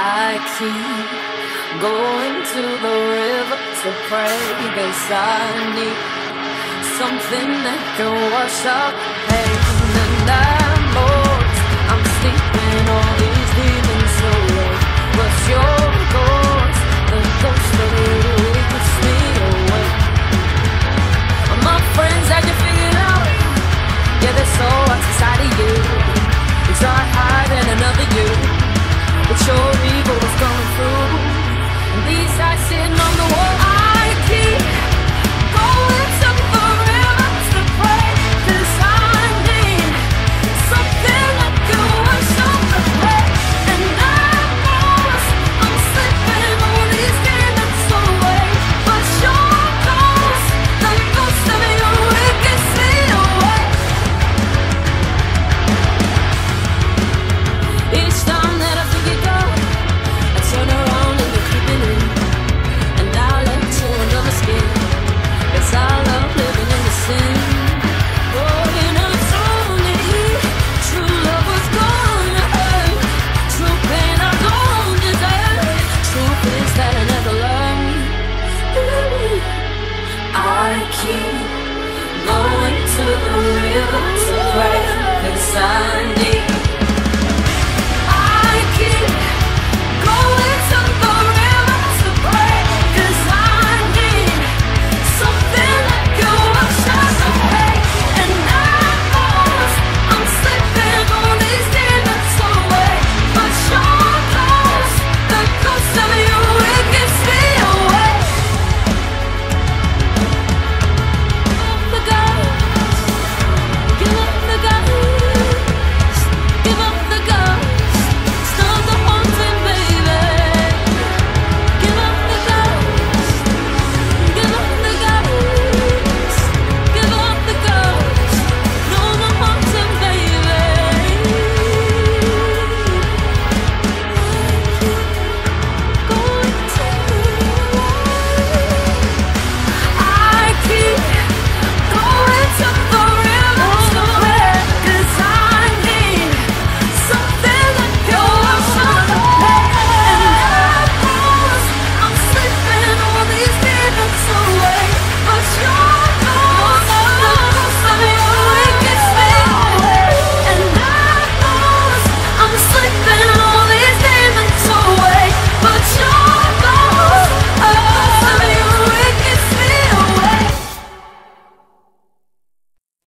I keep Going to the river to pray. Guess I need something that can wash up pain. And I'm lost. I'm sleeping all these demons away. What's your ghost? The ghost of you keeps me awake. My friends had you figured out. Yeah, there's so outside inside of you. It's not hiding